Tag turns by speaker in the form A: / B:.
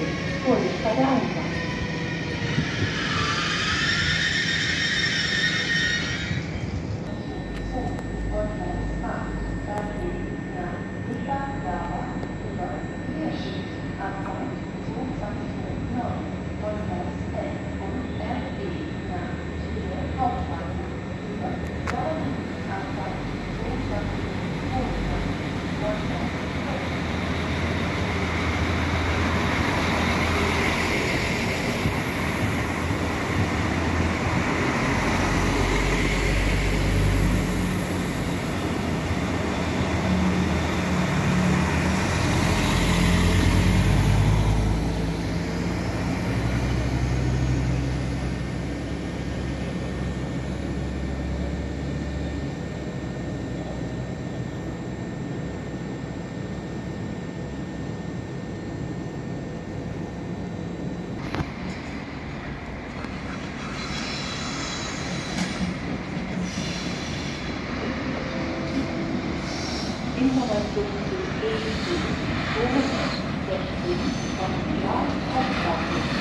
A: 动的设置，或者它的按法。informações do texto, como é que é familiar ou próprio.